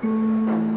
cure,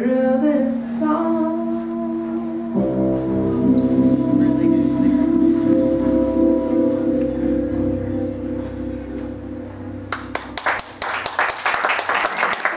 through the